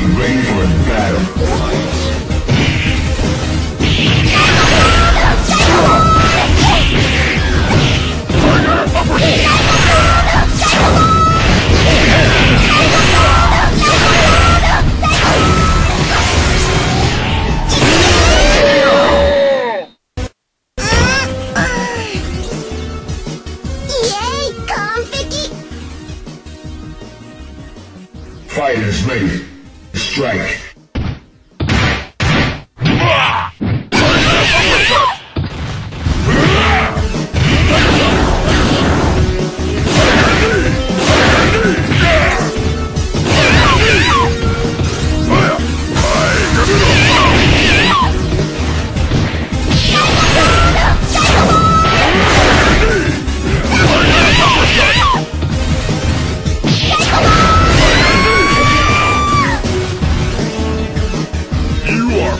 ready for a battle. Fighters ready strike.